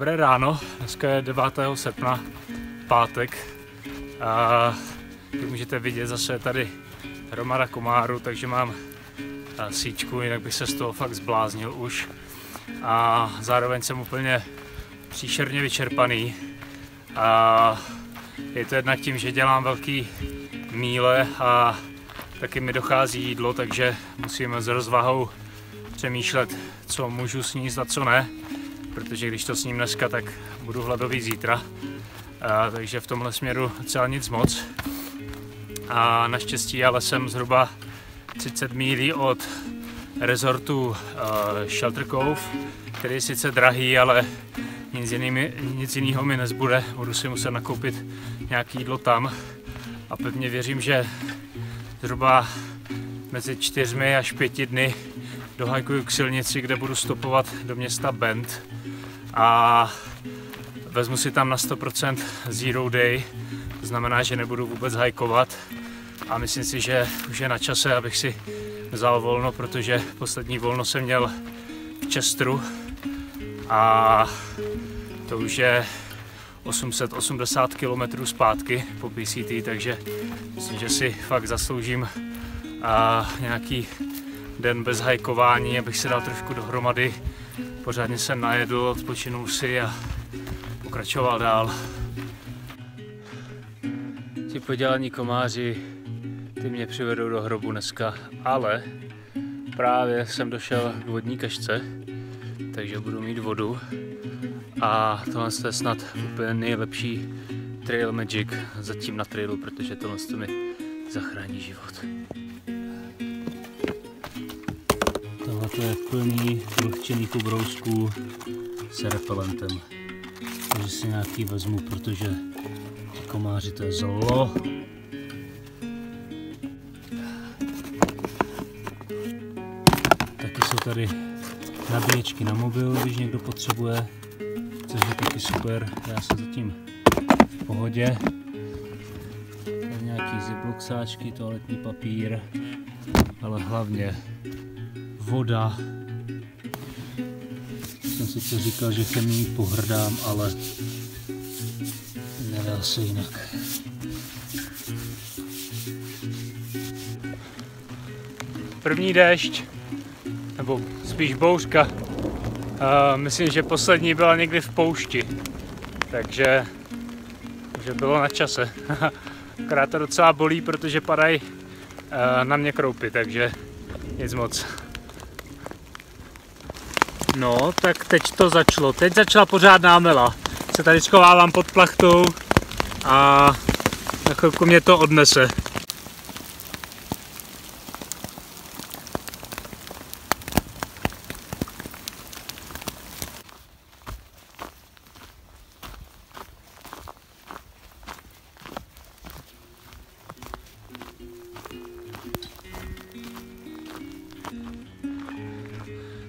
ráno, dneska je 9. srpna, pátek. A jak můžete vidět, zase je tady hromada komáru, takže mám síčku, jinak bych se z toho fakt zbláznil už. A zároveň jsem úplně příšerně vyčerpaný. A je to jednak tím, že dělám velký míle a taky mi dochází jídlo, takže musím s rozvahou přemýšlet, co můžu sníst a co ne protože když to sním dneska, tak budu hladový zítra. A, takže v tomhle směru celá nic moc. A naštěstí ale jsem zhruba 30 mílí od rezortu uh, Shelter Cove, který je sice drahý, ale nic, jinými, nic jiného mi nezbude. Budu si muset nakoupit nějaký jídlo tam a pevně věřím, že zhruba mezi čtyřmi až pěti dny dohajkuju k silnici, kde budu stopovat do města Bend a vezmu si tam na 100% zero day, to znamená, že nebudu vůbec hajkovat a myslím si, že už je na čase, abych si vzal volno, protože poslední volno jsem měl v Chesteru a to už je 880 km zpátky po PCT, takže myslím, že si fakt zasloužím a nějaký den bez hajkování, abych se dal trošku dohromady pořádně se najedl, odpočinul si a pokračoval dál. Ti podělaní komáři, ty mě přivedou do hrobu dneska, ale právě jsem došel k vodní kašce, takže budu mít vodu a tohle je snad úplně nejlepší trail magic zatím na trailu, protože tohle mi zachrání život. To je plný vlhčených ubrousků s repelentem. Takže si nějaký vezmu, protože ty komáři to je zlo. Taky jsou tady nabíječky na mobil, když někdo potřebuje, což je taky super. Já jsem zatím v pohodě. Tady nějaký ziploxáčky, toaletní papír, ale hlavně voda. Jsem si to říkal, že chemii pohrdám, ale nedá se jinak. První déšť, nebo spíš bouřka. Uh, myslím, že poslední byla někdy v poušti, takže, že bylo na čase. Akorát to docela bolí, protože padají uh, na mě kroupy, takže nic moc. No, tak teď to začalo. Teď začala pořádná mela. Se tady schovávám pod plachtou a na chvilku mě to odnese.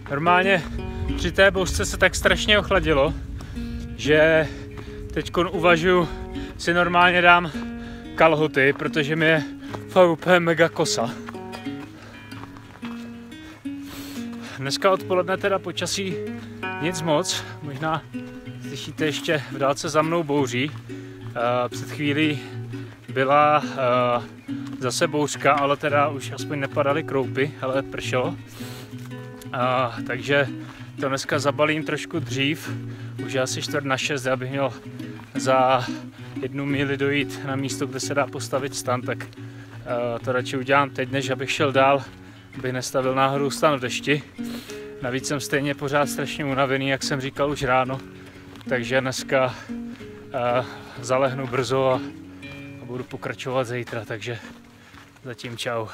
Normálně při té bouřce se tak strašně ochladilo, že teď uvažuji, si normálně dám kalhoty, protože mi je fakt úplně mega kosa. Dneska odpoledne teda počasí nic moc, možná slyšíte ještě v dálce za mnou bouří. Před chvílí byla zase bouřka, ale teda už aspoň nepadaly kroupy, ale pršelo. takže to dneska zabalím trošku dřív, už asi čtvrt na šest, abych měl za jednu míli dojít na místo, kde se dá postavit stan, tak uh, to radši udělám teď, než abych šel dál, abych nestavil náhodou stan v dešti. Navíc jsem stejně pořád strašně unavený, jak jsem říkal už ráno, takže dneska uh, zalehnu brzo a, a budu pokračovat zítra, takže zatím čau.